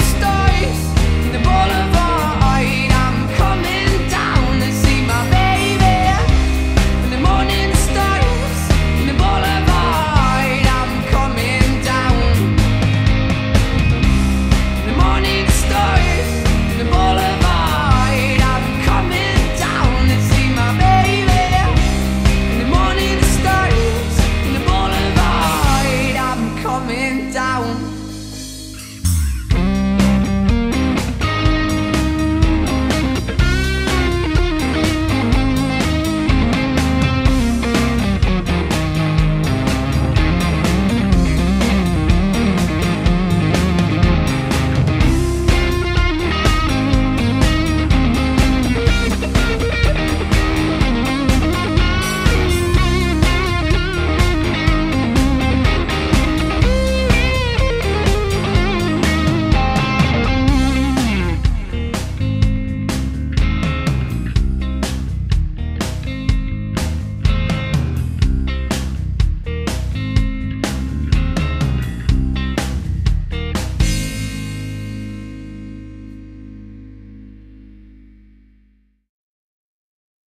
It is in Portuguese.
stars.